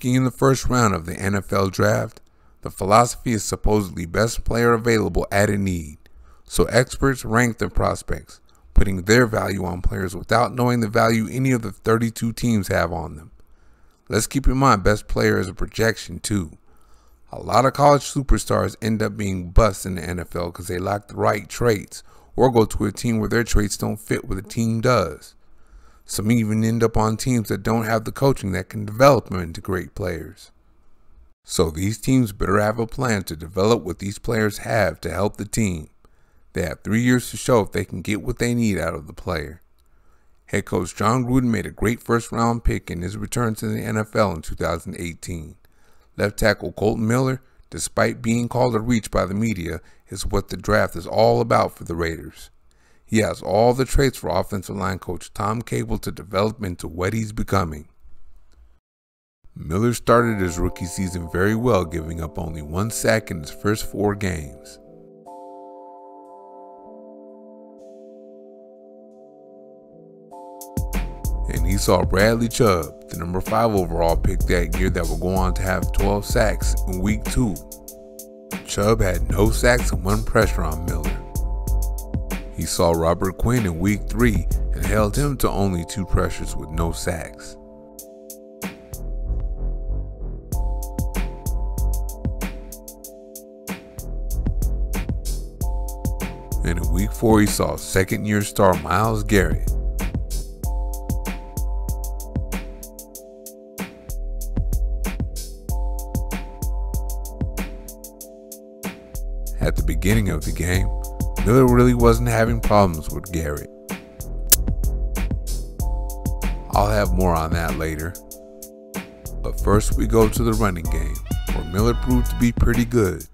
Picking in the first round of the NFL draft, the philosophy is supposedly best player available at a need, so experts rank the prospects, putting their value on players without knowing the value any of the 32 teams have on them. Let's keep in mind best player is a projection too. A lot of college superstars end up being busts in the NFL because they lack the right traits or go to a team where their traits don't fit what the team does. Some even end up on teams that don't have the coaching that can develop them into great players. So these teams better have a plan to develop what these players have to help the team. They have three years to show if they can get what they need out of the player. Head coach Jon Gruden made a great first round pick in his return to the NFL in 2018. Left tackle Kolton Miller, despite being called a reach by the media, is what the draft is all about for the Raiders. He has all the traits for offensive line coach Tom Cable to develop into what he's becoming. Miller started his rookie season very well, giving up only one sack in his first four games. And he saw Bradley Chubb, the number 5 overall pick that year that would go on to have 12 sacks in week 2. Chubb had no sacks and one pressure on Miller. He saw Robert Quinn in week 3 and held him to only two pressures with no sacks. And in week 4 he saw second year star Myles Garrett. At the beginning of the game, Miller really wasn't having problems with Garrett. I'll have more on that later. But first we go to the running game, where Miller proved to be pretty good.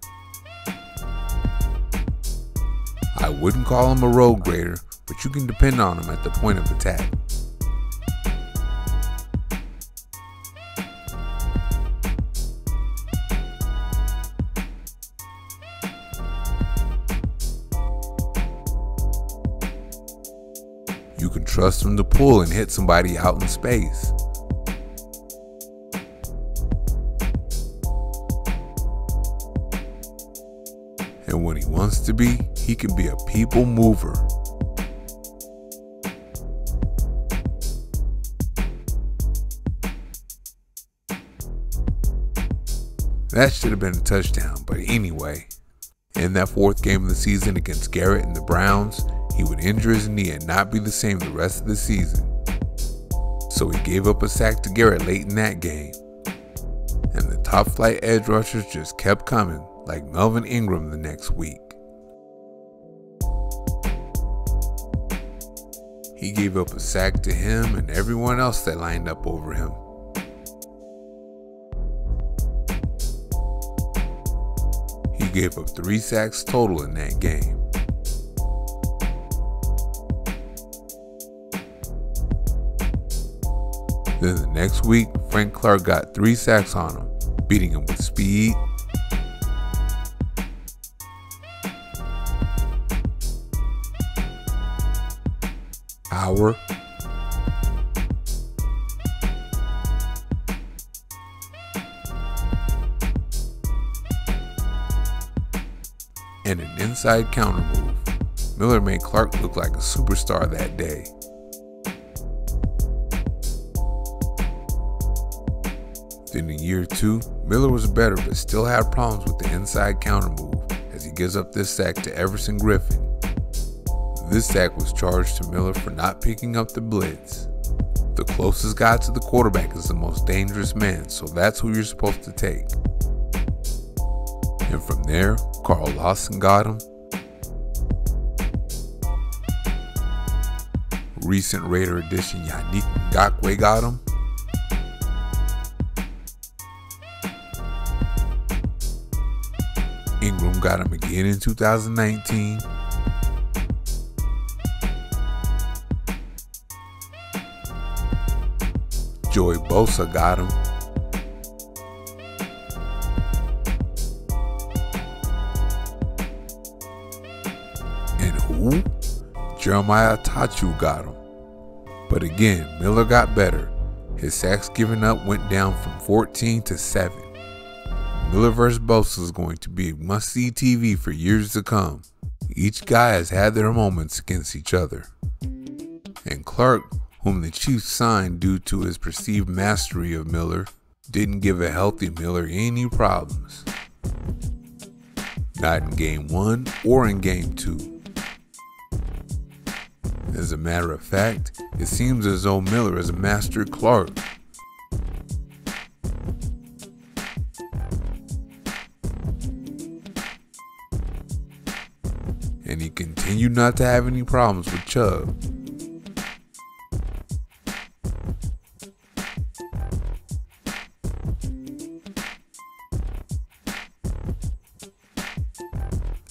I wouldn't call him a road grader, but you can depend on him at the point of attack. You can trust him to pull and hit somebody out in space. And when he wants to be, he can be a people mover. That should have been a touchdown, but anyway. In that fourth game of the season against Garrett and the Browns, he would injure his knee and not be the same the rest of the season. So he gave up a sack to Garrett late in that game. And the top flight edge rushers just kept coming, like Melvin Ingram the next week. He gave up a sack to him and everyone else that lined up over him. He gave up three sacks total in that game. Then the next week, Frank Clark got three sacks on him, beating him with speed. Power. And an inside counter move. Miller made Clark look like a superstar that day. Then in year two, Miller was better but still had problems with the inside counter move as he gives up this sack to Everson Griffen. This sack was charged to Miller for not picking up the blitz. The closest guy to the quarterback is the most dangerous man, so that's who you're supposed to take. And from there, Carl Lawson got him. Recent Raider addition Yannick Ngakoue got him. Got him again in 2019. Joey Bosa got him. And who? Jeremiah Attaochu got him. But again, Miller got better. his sacks given up went down from 14 to 7. Miller vs. Bosa is going to be must see TV for years to come. Each guy has had their moments against each other. And Clark, whom the Chiefs signed due to his perceived mastery of Miller, didn't give a healthy Miller any problems. Not in game one or in game two. As a matter of fact, it seems as though Miller has mastered Clark and you not to have any problems with Chubb.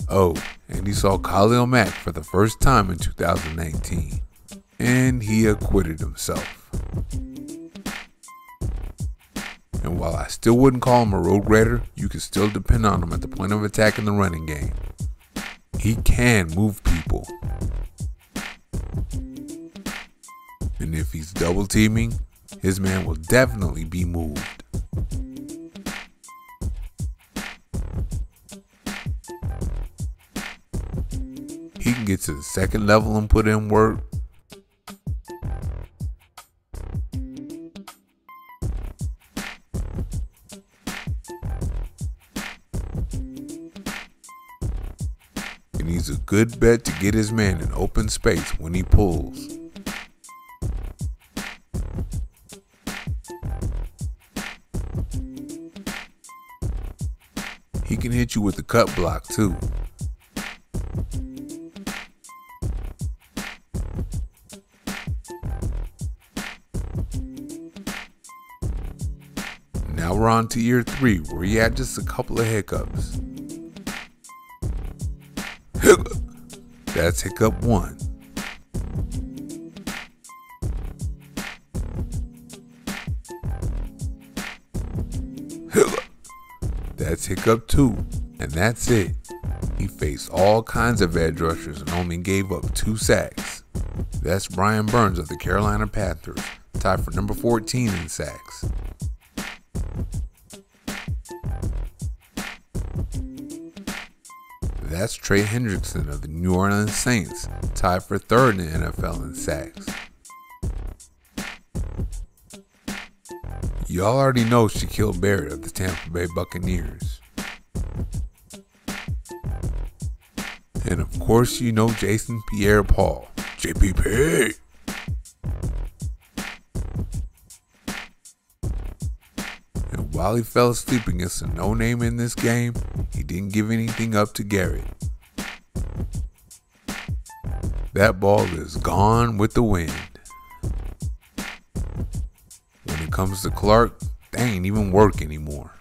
Oh, and he saw Khalil Mack for the first time in 2019, and he acquitted himself. And while I still wouldn't call him a road grader, you can still depend on him at the point of attack in the running game. He can move people. And if he's double teaming, his man will definitely be moved. He can get to the second level and put in work. He's a good bet to get his man in open space when he pulls. He can hit you with the cut block too. Now we're on to year three, where he had just a couple of hiccups. That's hiccup one. That's hiccup two. And that's it. He faced all kinds of edge rushers and only gave up two sacks. That's Brian Burns of the Carolina Panthers, tied for number 14 in sacks. That's Trey Hendrickson of the New Orleans Saints, tied for third in the NFL in sacks. Y'all already know Shaquille Barrett of the Tampa Bay Buccaneers. And of course, you know Jason Pierre Paul, JPP. And while he fell asleep against a no name in this game, he didn't give anything up to Garrett. That ball is gone with the wind. When it comes to Clark, they ain't even work anymore.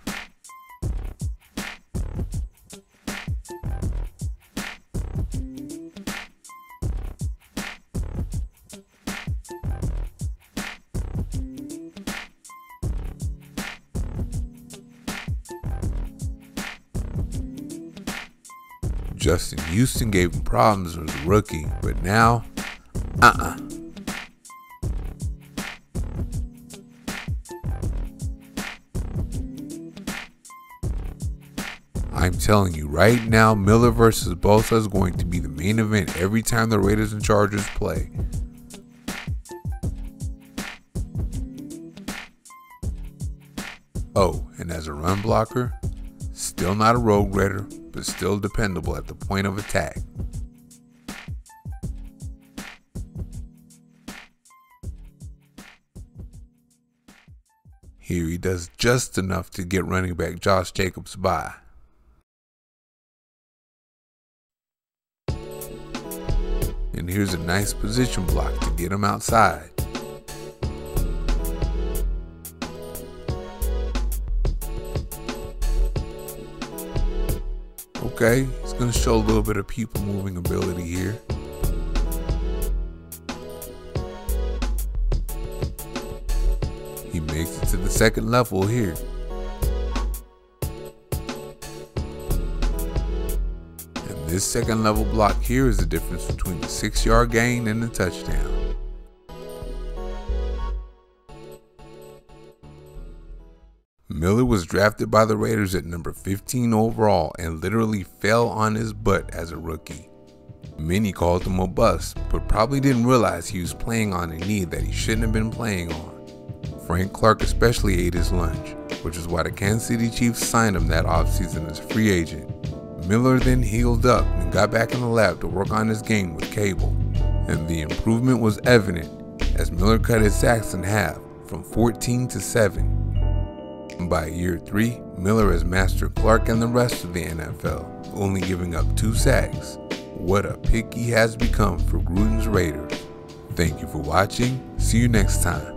Justin Houston gave him problems as a rookie, but now, uh uh I'm telling you right now, Miller versus Bosa is going to be the main event every time the Raiders and Chargers play. Oh, and as a run blocker, still not a road grader, but still dependable at the point of attack. Here he does just enough to get running back Josh Jacobs by. And here's a nice position block to get him outside. Okay, going to show a little bit of people moving ability here. He makes it to the second level here. And this second level block here is the difference between the six yard gain and the touchdown. Miller was drafted by the Raiders at number 15 overall and literally fell on his butt as a rookie. Many called him a bust, but probably didn't realize he was playing on a knee that he shouldn't have been playing on. Frank Clark especially ate his lunch, which is why the Kansas City Chiefs signed him that offseason as a free agent. Miller then healed up and got back in the lab to work on his game with Cable, and the improvement was evident as Miller cut his sacks in half from 14 to 7. By year 3, Miller has mastered Clark and the rest of the NFL, only giving up two sacks. What a pick he has become for Gruden's Raiders. Thank you for watching. See you next time.